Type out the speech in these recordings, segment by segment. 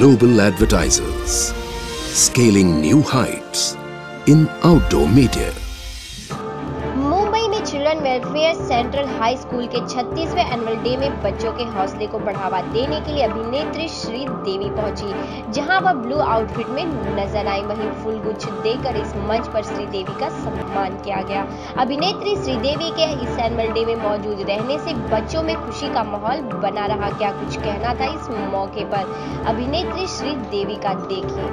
global advertisers, scaling new heights in outdoor media. Children welfare central high school के 36वें annual day में बच्चों के हौसले को बढ़ावा देने के लिए अभिनेत्री श्री देवी पहुँची, जहाँ वह ब्लू आउटफिट में नज़र आई। वहीं फूलगुच्छ देकर इस मंच पर श्री देवी का सम्मान किया गया। अभिनेत्री श्री देवी के इस एनुअल डे में मौजूद रहने से बच्चों में खुशी का माहौल बना रहा। क्या कुछ कहना था इस मौके पर? अभिनेत्री श्री देवी का देखिए।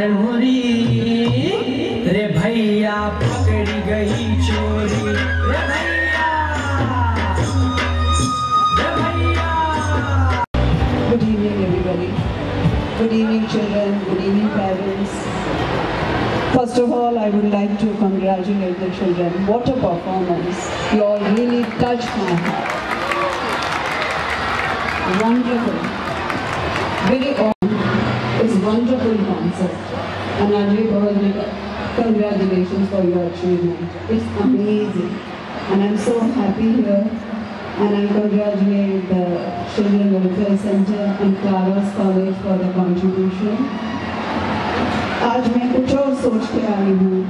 अरे मोरी रे भैया पकड़ी गई चोरी रे भैया रे भैया Good evening, everybody. Good evening, children. Good evening, parents. First of all, I would like to congratulate the children. What a performance. You all really touched my heart. Wonderful. Very on. It's wonderful concept. And Ajay Bhavadika, congratulations for your achievement. It's amazing. And I'm so happy here. And I congratulate the Children Welfare Center and Clara's College for the contribution. आज मैं कुछ और सोच के आई हूँ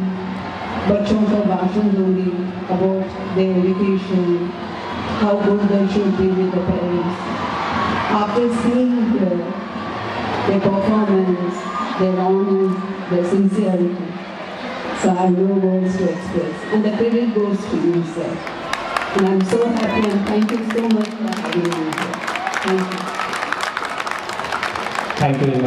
बच्चों को भाषण दूंगी about their education, how good they should be with the parents. After seeing here, their they're their sincerity. So I have no words to express. And the credit goes to you, sir. And I'm so happy and thank you so much for having me. Thank you. Thank you.